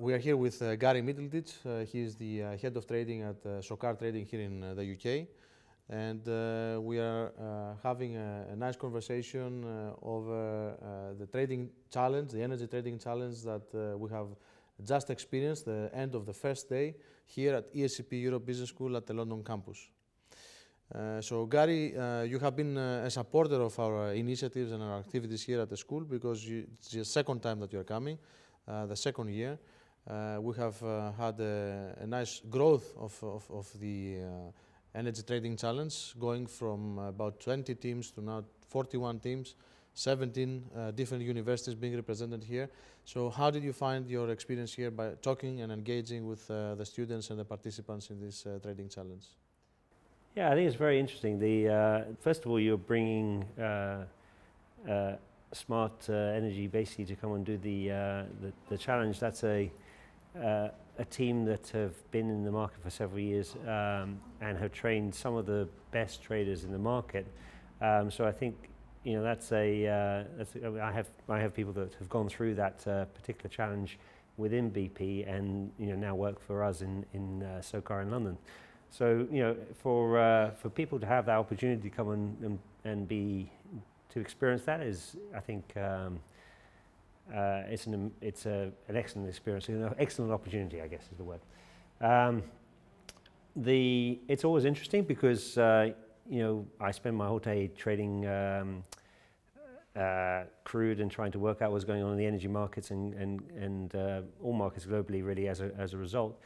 We are here with uh, Gary Middleditch. Uh, he is the uh, head of trading at uh, SOCAR Trading here in uh, the UK. And uh, we are uh, having a, a, nice conversation over the trading challenge, the energy trading challenge that we have just experienced, the end of the first day here at ESCP Europe Business School at the London campus. So Gary, you have been a supporter of our initiatives and our activities here at the school because you, it's the second time that you are coming, the second year. Uh, we have uh, had a, a, nice growth of, of, of the uh, energy trading challenge, going from about 20 teams to now 41 teams, 17 different universities being represented here. So how did you find your experience here by talking and engaging with the students and the participants in this trading challenge? Yeah, I think it's very interesting. The uh, first of all, you're bringing uh, uh, smart energy basically to come and do the, the, the challenge. That's a uh, a team that have been in the market for several years um, and have trained some of the best traders in the market. Um, so I think you know that's a, uh, that's a I have I have people that have gone through that uh, particular challenge within BP and you know now work for us in in uh, SOCAR in London. So you know for uh, for people to have that opportunity to come and, and, and be to experience that is I think um, uh, it's an, it's a, an excellent experience, an excellent opportunity, I guess is the word. Um, the, it's always interesting because, uh, you know, I spend my whole day trading um, uh, crude and trying to work out what's going on in the energy markets and, and, and uh, all markets globally really as a, as a result.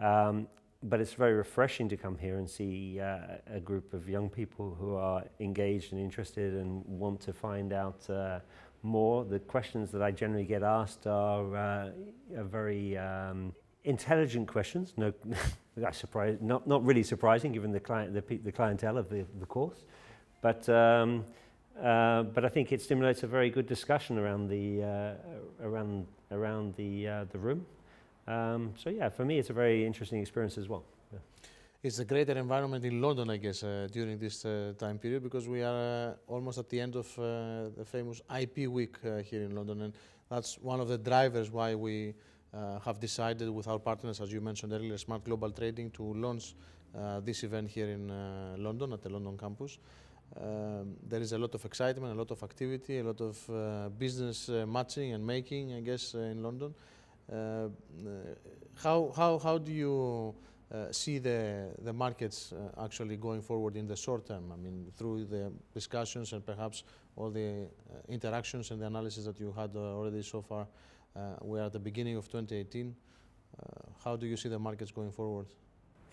Um, but it's very refreshing to come here and see uh, a group of young people who are engaged and interested and want to find out uh, more. The questions that I generally get asked are, uh, are very um, intelligent questions. No, that's surprise, not, not really surprising given the, client, the, the clientele of the, the course. But, um, uh, but I think it stimulates a very good discussion around the, uh, around, around the, uh, the room. Um, so yeah, for me, it's a very interesting experience as well it's a greater environment in London, I guess, uh, during this uh, time period because we are uh, almost at the end of uh, the famous IP week uh, here in London, and that's one of the drivers why we uh, have decided with our partners, as you mentioned earlier, Smart Global Trading, to launch this event here in London at the London campus. Um, there is a lot of excitement, a lot of activity, a lot of business matching and making, I guess, in London. how, how, how do you uh, see the, the markets uh, actually going forward in the short term? I mean, through the discussions and perhaps all the uh, interactions and the analysis that you had already so far. we are at the beginning of 2018. how do you see the markets going forward?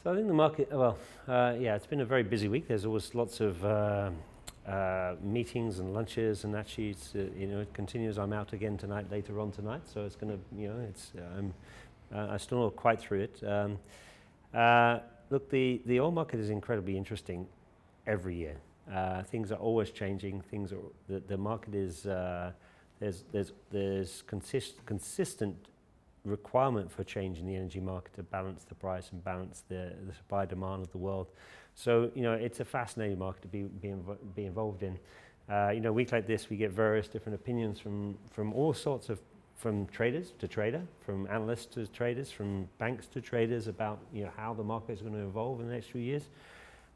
So I think the market, well, uh, yeah, it's been a very busy week. There's always lots of uh, uh, meetings and lunches, and actually, it's, you know, it continues. I'm out again tonight, later on tonight, so it's going to, you know, it's, I'm, I'm still not quite through it. Um, uh, look, the, the oil market is incredibly interesting every year. Uh, things are always changing. Things are, the, the market is, uh, there's, there's, there's consist, consistent requirement for change in the energy market to balance the price and balance the, the supply demand of the world. So, you know, it's a fascinating market to be, be, be involved in. Uh, you know, week like this, we get various different opinions from, from all sorts of from traders to trader, from analysts to traders, from banks to traders about you know how the market is going to evolve in the next few years.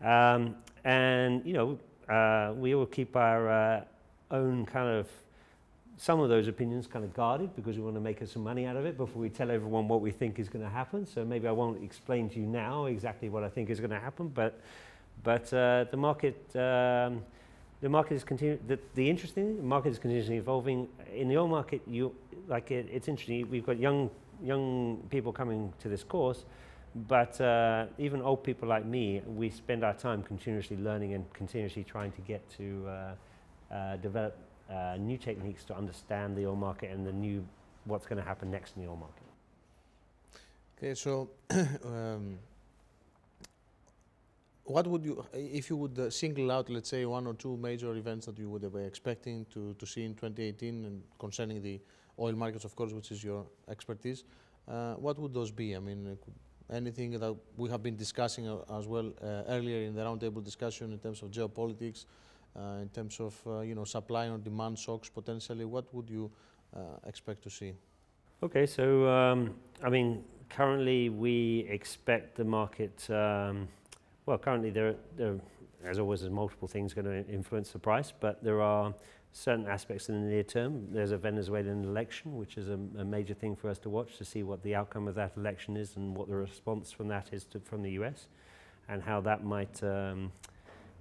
Um, and you know uh, we will keep our uh, own kind of some of those opinions kind of guarded because we want to make some money out of it before we tell everyone what we think is going to happen. So maybe I won't explain to you now exactly what I think is going to happen, but but uh, the market. Um, the market is continuing, the, the interesting the market is continuously evolving. In the oil market, you, like it, it's interesting, we've got young, young people coming to this course, but uh, even old people like me, we spend our time continuously learning and continuously trying to get to uh, uh, develop uh, new techniques to understand the oil market and the new, what's going to happen next in the oil market. Okay, so um, what would you, if you would uh, single out, let's say, one or two major events that you would be expecting to, to see in 2018 and concerning the oil markets, of course, which is your expertise, uh, what would those be? I mean, anything that we have been discussing uh, as well uh, earlier in the roundtable discussion in terms of geopolitics, uh, in terms of, uh, you know, supply or demand shocks potentially, what would you expect to see? Okay, so um, I mean, currently we expect the market. Um, well, currently there, there, as always, there's multiple things going to influence the price, but there are certain aspects in the near term. There's a Venezuelan election, which is a, a, major thing for us to watch to see what the outcome of that election is and what the response from that is to, from the US, and how that might um,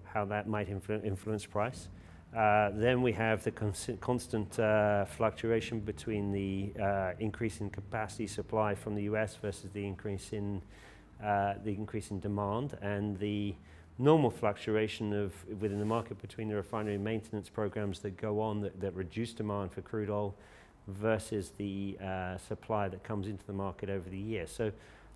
how that might influ influence price. Uh, then we have the constant uh, fluctuation between the uh, increase in capacity supply from the US versus the increase in uh, the increase in demand and the normal fluctuation of within the market between the refinery maintenance programs that go on that, that reduce demand for crude oil versus the uh, supply that comes into the market over the year. So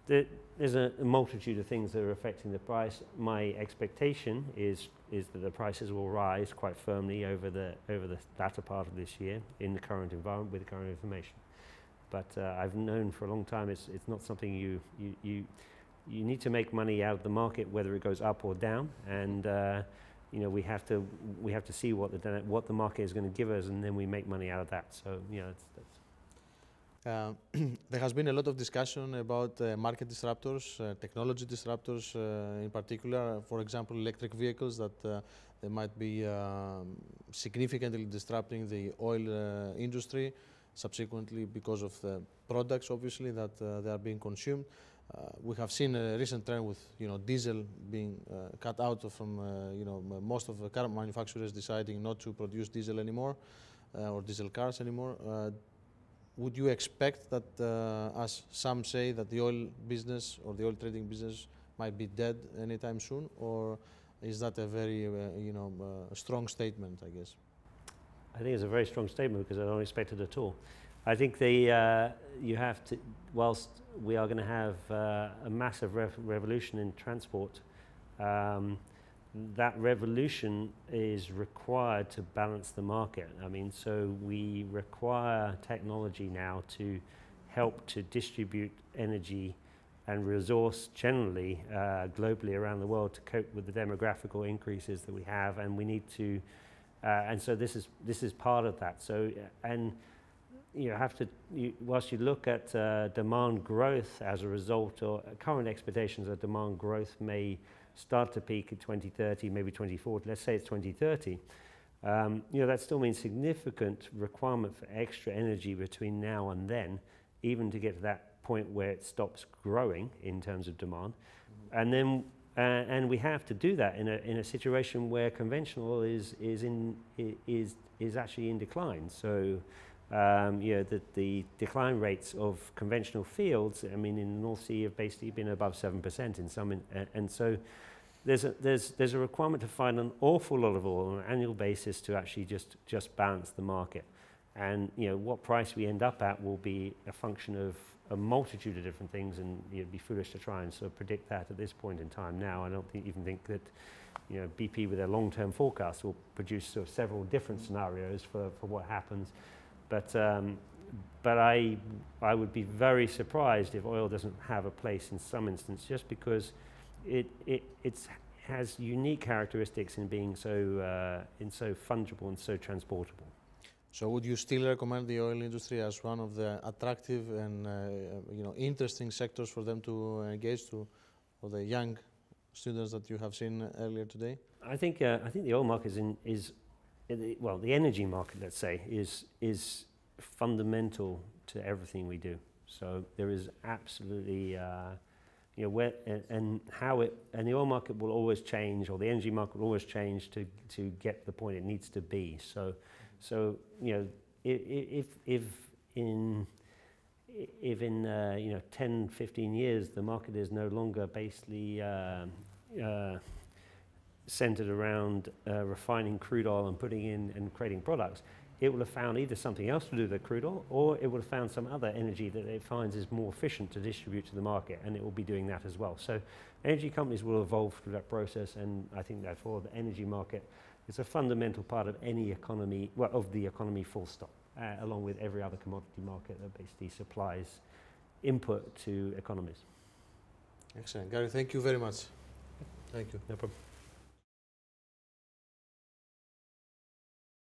the, there's a, a, multitude of things that are affecting the price. My expectation is is that the prices will rise quite firmly over the over the latter part of this year in the current environment with the current information. But uh, I've known for a long time it's it's not something you you you you need to make money out of the market whether it goes up or down and. Uh, you know, we have to we have to see what the what the market is going to give us, and then we make money out of that. So, you know, that's, that's uh, there has been a lot of discussion about uh, market disruptors, uh, technology disruptors uh, in particular. For example, electric vehicles that uh, they might be um, significantly disrupting the oil uh, industry, subsequently because of the products, obviously, that they are being consumed. we have seen a recent trend with, you know, diesel being cut out from, you know, most of the car manufacturers deciding not to produce diesel anymore or diesel cars anymore would you expect that, uh, as some say, that the oil business or the oil trading business might be dead anytime soon, or is that a very, uh, you know, uh, strong statement? I guess. I think it's a very strong statement because I don't expect it at all. I think the uh, you have to, whilst we are going to have uh, a massive rev revolution in transport. Um, that revolution is required to balance the market. I mean, so we require technology now to help to distribute energy and resource generally uh, globally around the world to cope with the demographical increases that we have, and we need to, and so this is this is part of that. So and you have to, you, whilst you look at uh, demand growth as a result, or current expectations of demand growth may start to peak at 2030, maybe 2040, let's say it's 2030, um, you know, that still means significant requirement for extra energy between now and then, even to get to that point where it stops growing in terms of demand. Mm-hmm. And then, uh, and we have to do that in a, in a situation where conventional is, is, in, is, is actually in decline. So, um, you know, the, the decline rates of conventional fields, I mean, in the North Sea have basically been above 7% in some, in, uh, and so there's a, there's, there's a requirement to find an awful lot of oil on an annual basis to actually just, just balance the market. And you know, what price we end up at will be a function of a multitude of different things, and it'd be foolish to try and sort of predict that at this point in time now. I don't think, even think that you know, BP with their long-term forecast will produce sort of several different scenarios for, for what happens. But, um, but I, I would be very surprised if oil doesn't have a place in some instance, just because it, it it's, has unique characteristics in being so, uh, in so fungible and so transportable. So would you still recommend the oil industry as one of the attractive and uh, you know interesting sectors for them to engage to, for the young students that you have seen earlier today? I think uh, I think the oil market is, in, is well the energy market let's say is is fundamental to everything we do. So there is absolutely uh, you know, where, and, and, how it, and the oil market will always change, or the energy market will always change to, to get the point it needs to be. So, so you know, if, if in, if in, uh, you know, 10, 15 years, the market is no longer basically uh, uh, centered around uh, refining crude oil and putting in and creating products, it will have found either something else to do with the crude oil or it will have found some other energy that it finds is more efficient to distribute to the market and it will be doing that as well. So energy companies will evolve through that process and I think therefore the energy market is a fundamental part of any economy, well of the economy full stop, uh, along with every other commodity market that basically supplies input to economies. Excellent. Gary, thank you very much. Thank you. No problem.